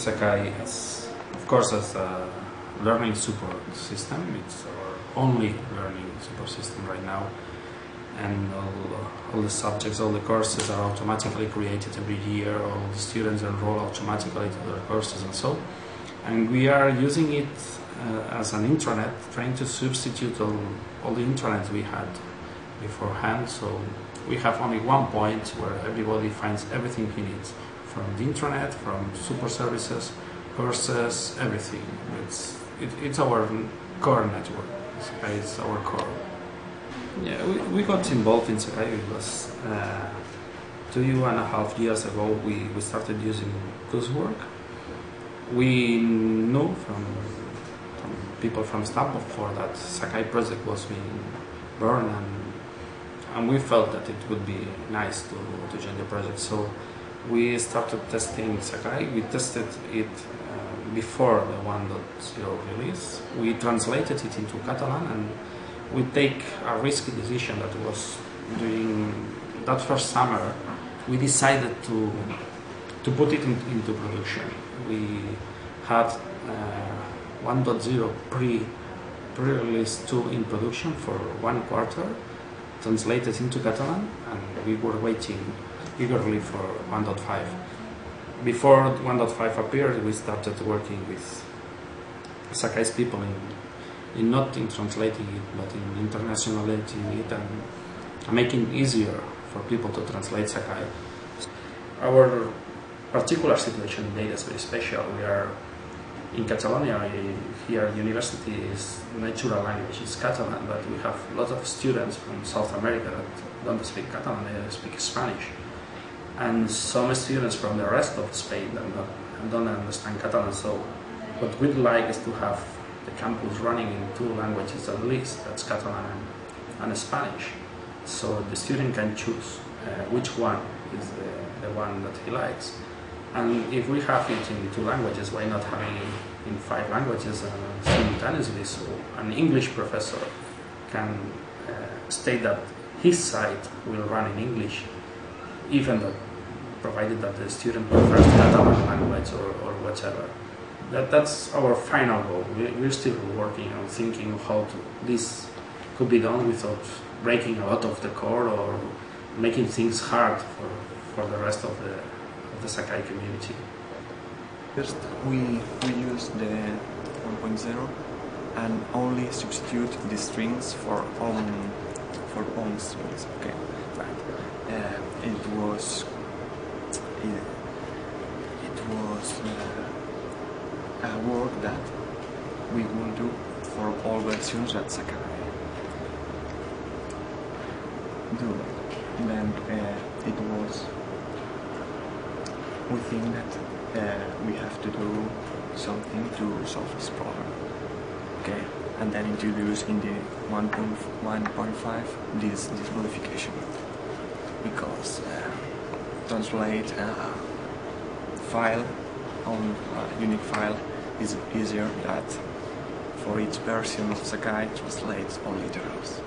Sakai as, of course, as a learning support system. It's our only learning support system right now, and all, all the subjects, all the courses are automatically created every year. All the students enroll automatically to their courses and so. And we are using it uh, as an intranet, trying to substitute all, all the intranets we had beforehand. So we have only one point where everybody finds everything he needs from the intranet, from super services, courses, everything. It's, it, it's our core network. It's our core. Yeah, we, we got involved in Sakai because uh, two and a half years ago we, we started using Coursework. We knew from, from people from Stanford that Sakai project was being born and and we felt that it would be nice to, to join the project. So we started testing Sakai. We tested it uh, before the 1.0 release. We translated it into Catalan and we take a risky decision that was during that first summer we decided to to put it in, into production. We had uh, 1.0 pre pre-release 2 in production for one quarter translated into Catalan and we were waiting eagerly for 1.5. Before 1.5 appeared, we started working with Sakai's people in, in not in translating it, but in internationalizing it and making it easier for people to translate Sakai. Our particular situation in Lleida is very special. We are in Catalonia, here university is natural language is Catalan, but we have a lot of students from South America that don't speak Catalan, they speak Spanish. And some students from the rest of Spain that don't, understand Catalan. So what we'd like is to have the campus running in two languages at least, that's Catalan and, and Spanish. So the student can choose uh, which one is the, the one that he likes. And if we have it in two languages, why not having it in five languages uh, simultaneously? So an English professor can uh, state that his site will run in English, even though provided that the student prefers the Catalan language or, or whatever. That, that's our final goal. We, we're still working on thinking how to, this could be done without breaking a lot of the core or making things hard for, for the rest of the of the Sakai community. First, we, we use the 1.0 and only substitute the strings for own, for on strings. Okay, right. Uh, it was it, it was uh, a work that we will do for all versions that Sakai do. Then uh, it was we think that uh, we have to do something to solve this problem. Okay, and then introduce in the 1.1.5 this, this modification because uh, translate a file on a unique file is easier that for each version of Sakai translates all literals.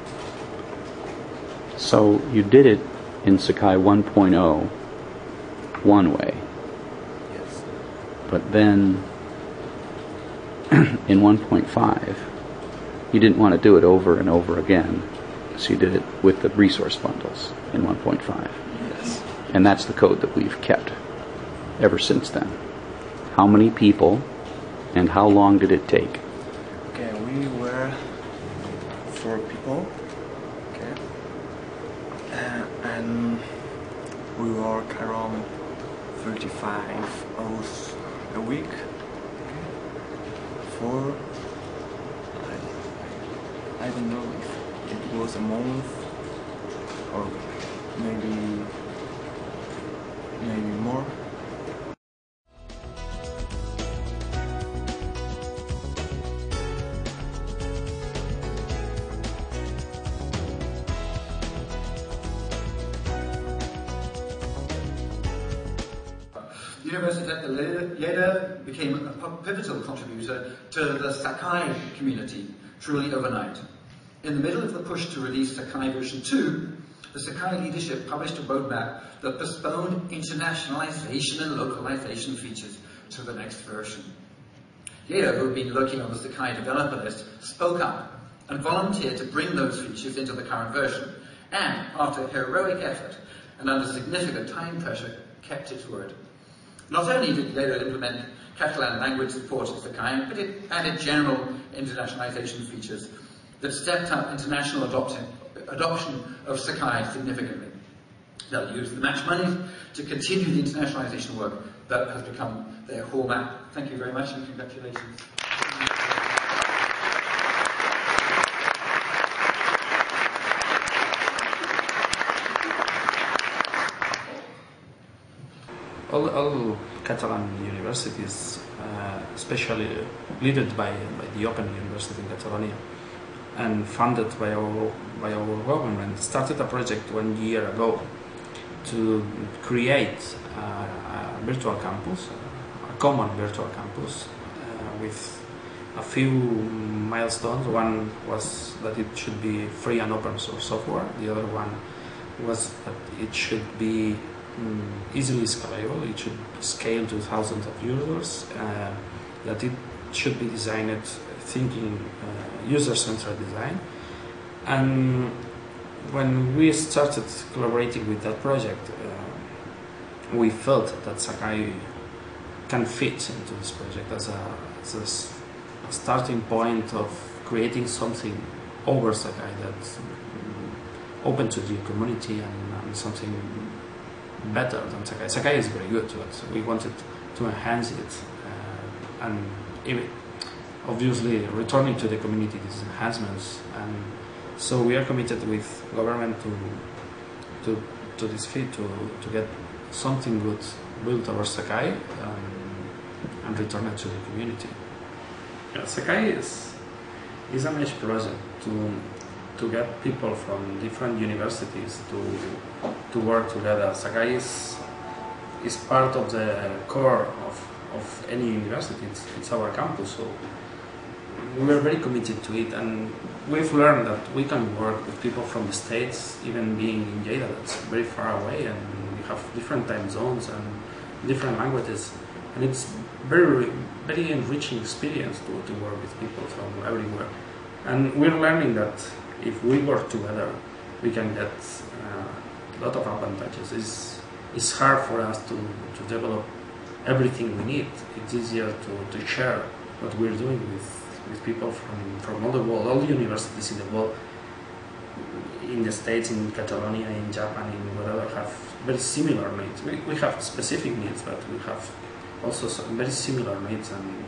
So you did it in Sakai 1.0 one way. Yes. But then in 1.5, you didn't want to do it over and over again. So you did it with the resource bundles in 1.5. And that's the code that we've kept ever since then. How many people and how long did it take? Okay, we were four people. Okay. Uh, and we work around 35 hours a week for I, I don't know if it was a month or maybe maybe more University of Lleida became a pivotal contributor to the Sakai community truly overnight. In the middle of the push to release Sakai version 2, the Sakai leadership published a roadmap that postponed internationalization and localization features to the next version. Yeo, who had been lurking on the Sakai developer list, spoke up and volunteered to bring those features into the current version, and, after heroic effort and under significant time pressure, kept its word. Not only did Yeo implement Catalan language support in Sakai, but it added general internationalization features that stepped up international adoption, adoption of Sakai significantly. They'll use the match money to continue the internationalization work that has become their hallmark. Thank you very much and congratulations. all, all Catalan universities, uh, especially led by, by the Open University in Catalonia and funded by our, by our government, started a project one year ago to create uh, a virtual campus, a common virtual campus uh, with a few milestones. One was that it should be free and open source software. The other one was that it should be mm, easily scalable. It should scale to thousands of users. Uh, that it should be designed thinking uh, user-centered design. And when we started collaborating with that project, uh, we felt that Sakai can fit into this project as a, as a starting point of creating something over Sakai that's mm, open to the community and, and something better than Sakai. Sakai is very good, but we wanted to enhance it uh, and obviously returning to the community these enhancements. And so we are committed with government to to to this feat to to get something good built over Sakai um, and return it to the community. Yeah, Sakai is is a mesh project to to get people from different universities to to work together. Sakai is is part of the core of, of any university. It's, it's our campus, so we are very committed to it, and we've learned that we can work with people from the states, even being in Lleida, that's very far away, and we have different time zones and different languages, and it's very very enriching experience to, to work with people from everywhere. And we're learning that if we work together, we can get uh, a lot of advantages. It's, it's hard for us to, to develop everything we need. It's easier to, to share what we're doing with, with people from, from all the world, all the universities in the world, in the States, in Catalonia, in Japan, in whatever, have very similar needs. We, we have specific needs, but we have also very similar needs, and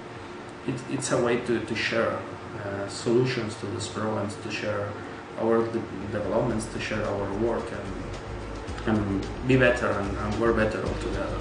it, it's a way to, to share uh, solutions to these problems, to share our de- developments, to share our work, and, and be better and, and work better all together.